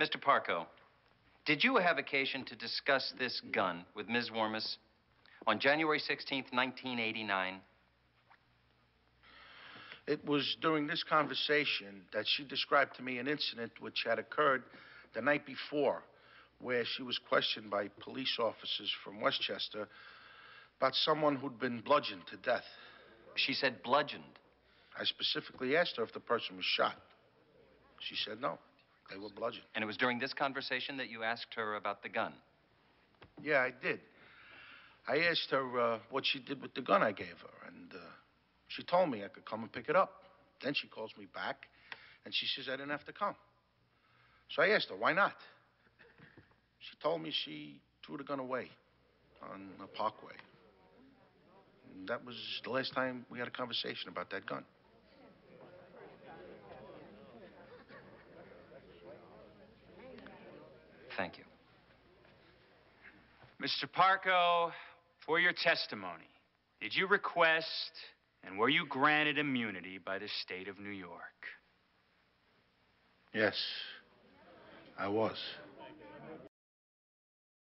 Mr. Parko, did you have occasion to discuss this gun with Ms. Warmus on January 16th, 1989? It was during this conversation that she described to me an incident which had occurred the night before, where she was questioned by police officers from Westchester about someone who'd been bludgeoned to death. She said bludgeoned. I specifically asked her if the person was shot. She said no, they were bludgeoned. And it was during this conversation that you asked her about the gun. Yeah, I did. I asked her uh, what she did with the gun I gave her, and uh, she told me I could come and pick it up. Then she calls me back, and she says I didn't have to come. So I asked her, why not? She told me she threw the gun away on a parkway. And that was the last time we had a conversation about that gun. Thank you. Mr. Parko, for your testimony, did you request and were you granted immunity by the state of New York? Yes, I was.